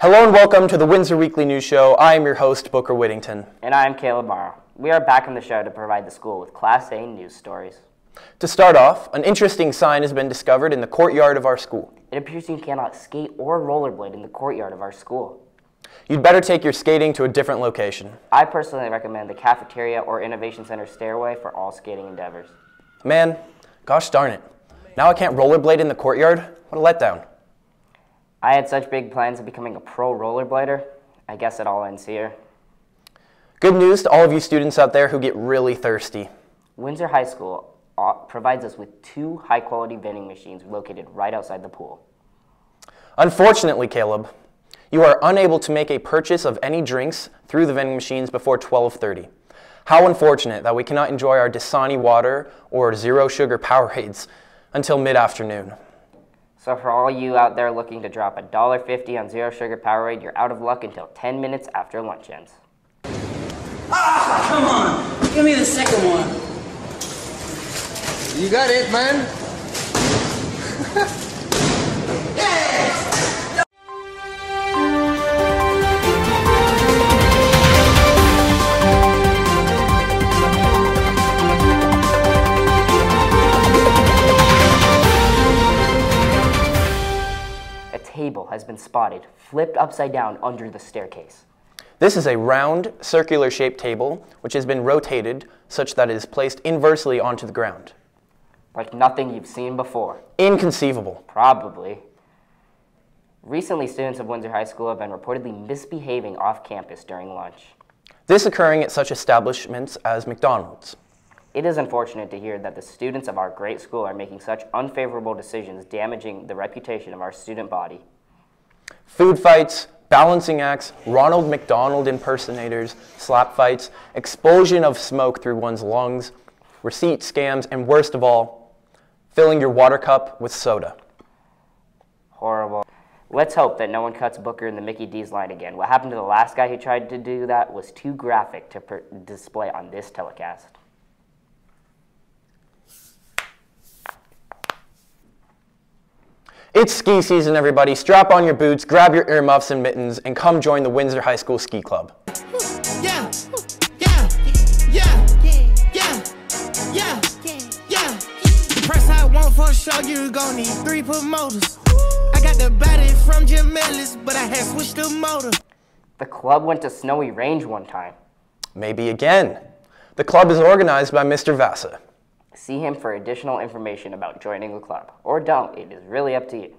Hello and welcome to the Windsor Weekly News Show. I am your host, Booker Whittington. And I'm Caleb Morrow. We are back on the show to provide the school with Class A news stories. To start off, an interesting sign has been discovered in the courtyard of our school. It appears you cannot skate or rollerblade in the courtyard of our school. You'd better take your skating to a different location. I personally recommend the cafeteria or Innovation Center stairway for all skating endeavors. Man, gosh darn it. Now I can't rollerblade in the courtyard? What a letdown. I had such big plans of becoming a pro rollerblader. I guess it all ends here. Good news to all of you students out there who get really thirsty. Windsor High School uh, provides us with two high quality vending machines located right outside the pool. Unfortunately, Caleb, you are unable to make a purchase of any drinks through the vending machines before 12:30. How unfortunate that we cannot enjoy our Dasani water or zero sugar Powerades until mid-afternoon. So for all you out there looking to drop $1.50 on zero sugar Powerade, you're out of luck until 10 minutes after lunch ends. Ah, come on. Give me the second one. You got it, man. has been spotted flipped upside down under the staircase. This is a round, circular shaped table which has been rotated such that it is placed inversely onto the ground. Like nothing you've seen before. Inconceivable. Probably. Recently, students of Windsor High School have been reportedly misbehaving off campus during lunch. This occurring at such establishments as McDonald's. It is unfortunate to hear that the students of our great school are making such unfavorable decisions, damaging the reputation of our student body. Food fights, balancing acts, Ronald McDonald impersonators, slap fights, expulsion of smoke through one's lungs, receipt scams, and worst of all, filling your water cup with soda. Horrible. Let's hope that no one cuts Booker in the Mickey D's line again. What happened to the last guy who tried to do that was too graphic to display on this telecast. It's ski season, everybody. Strap on your boots, grab your earmuffs and mittens, and come join the Windsor High School Ski Club. Yeah, yeah, yeah, yeah, yeah, yeah. The price I want for a show, you gon' need three promoters. I got the body from Jim Ellis, but I had switched the motor. The club went to Snowy Range one time. Maybe again. The club is organized by Mr. Vassa. See him for additional information about joining the club. Or don't, it is really up to you.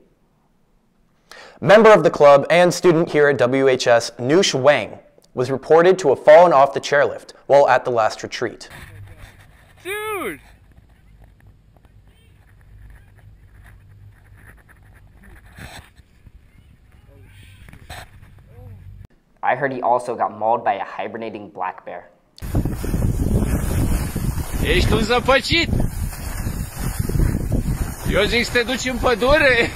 Member of the club and student here at WHS, Noosh Wang, was reported to have fallen off the chairlift while at the last retreat. Dude! I heard he also got mauled by a hibernating black bear. Ești un zăpăcit! Eu zic să te duci în pădure!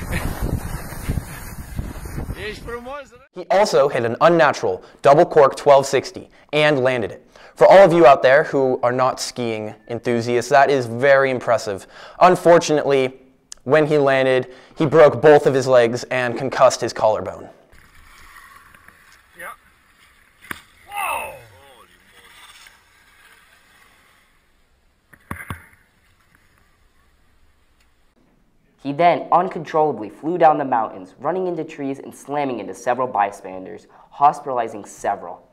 Ești frumos, He also hit an unnatural double cork 1260 and landed it. For all of you out there who are not skiing enthusiasts, that is very impressive. Unfortunately, when he landed, he broke both of his legs and concussed his collarbone. He then uncontrollably flew down the mountains, running into trees and slamming into several bystanders, hospitalizing several.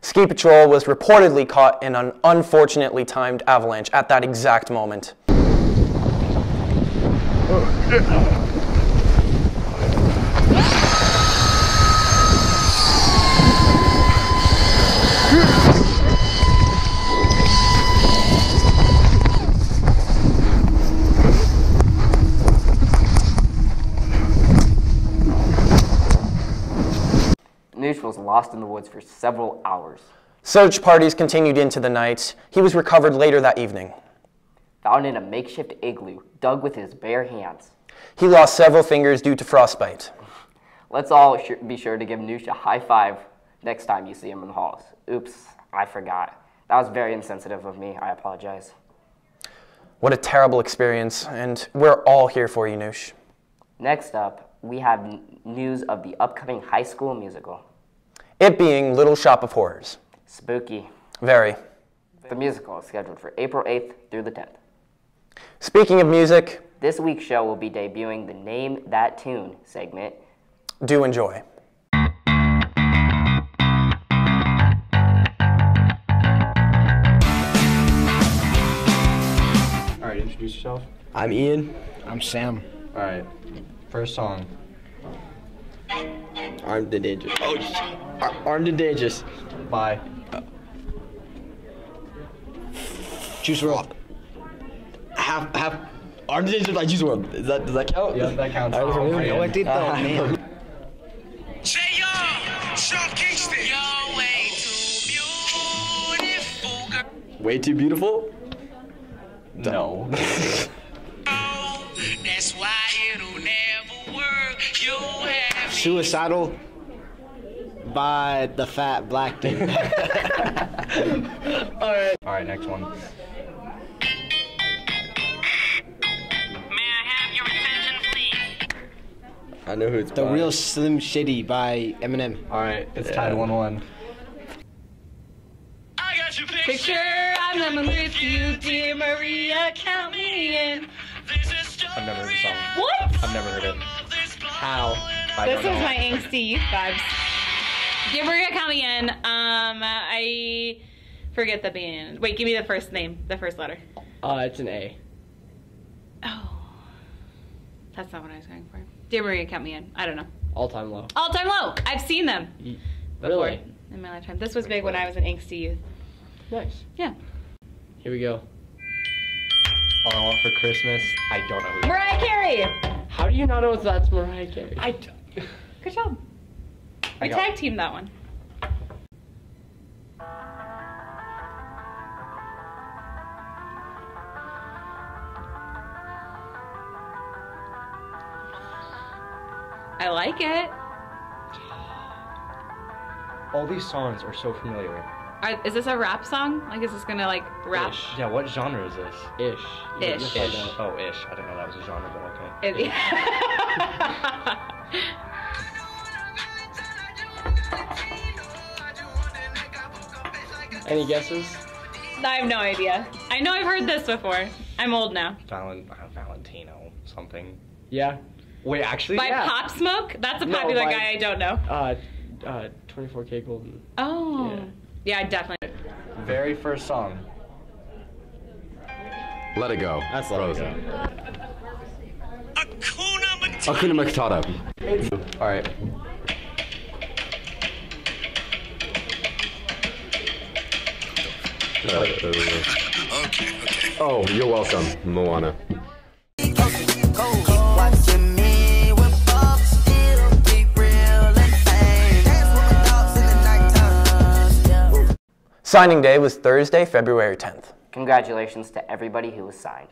Ski Patrol was reportedly caught in an unfortunately timed avalanche at that exact moment. Oh, Noosh was lost in the woods for several hours. Search parties continued into the night. He was recovered later that evening. Found in a makeshift igloo, dug with his bare hands. He lost several fingers due to frostbite. Let's all be sure to give Noosh a high five next time you see him in the halls. Oops, I forgot. That was very insensitive of me. I apologize. What a terrible experience, and we're all here for you, Noosh. Next up, we have news of the upcoming high school musical, It being Little Shop of Horrors. Spooky. Very. The musical is scheduled for April 8th through the 10th. Speaking of music, This week's show will be debuting the Name That Tune segment. do enjoy. All right, introduce yourself. I'm Ian. I'm Sam. All right, first song. Armed and dangerous. Oh, sh- Ar- armed and dangerous. Bye. Juice WRLD. Half, half. Armed and dangerous by Juice WRLD. Is that does that count? Yeah, that counts. All right, Oh, from Ian. here. Ah. Way too beautiful. No. That's why it'll never work. You have Suicidal by the fat black dude. All right, Alright, next one. May I have your attention, please? I know who it's the by. real Slim Shitty by Eminem. All right, it's tied one-one. I got your picture. I'm coming with you, dear Maria. Count me in. This is I've never heard the song. What? I've never heard it. How? I This don't is know. my angsty youth vibes. Dear Maria Calian, um, I forget the band. Wait, give me the first name, the first letter. Uh, it's an A. Oh, that's not what I was going for. Dear Maria, count me in. I don't know. All time low. All time low. I've seen them before Really? in my lifetime. This was big when I was an angsty youth. Nice. Yeah. Here we go. All I want for Christmas. I don't know who. Mariah Carey. How do you not know if that's Mariah Carey? I. d- Good job. We tag team that one. I like it. All these songs are so familiar. Are, is this a rap song? Like, is this gonna like rap? Ish. Yeah, what genre is this? Ish. Ish. Ish. Oh, ish. I didn't know that was a genre, but okay. It- Any guesses? I have no idea. I know I've heard this before. I'm old now. Valen- uh, Valentino something. Yeah. Wait, actually, By Yeah. Pop Smoke? That's a No, popular by- guy I don't know. Uh, uh, 24K Golden. Oh. Yeah. Yeah, definitely. very first song. Let it go. That's Let It Frozen. Hakuna Matata. Hakuna Matata. All right. Oh, you're welcome, Moana. Signing day was Thursday, February 10th. Congratulations to everybody who was signed.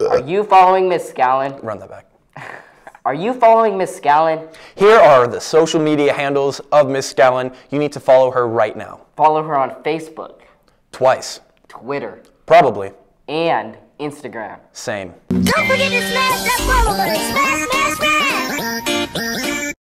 Are you following Miss Scallon? Run that back. Are you following Miss Scallon? Here are the social media handles of Miss Scallon. You need to follow her right now. Follow her on Facebook, Twice. Twitter, Probably. and Instagram. Same. Don't forget to smash that follow button. Smash